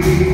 free.